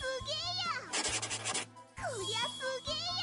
すげえや。こりゃすげえや。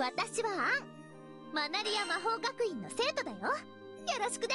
私はアン。マナリア魔法学院の生徒だよ。よろしくね。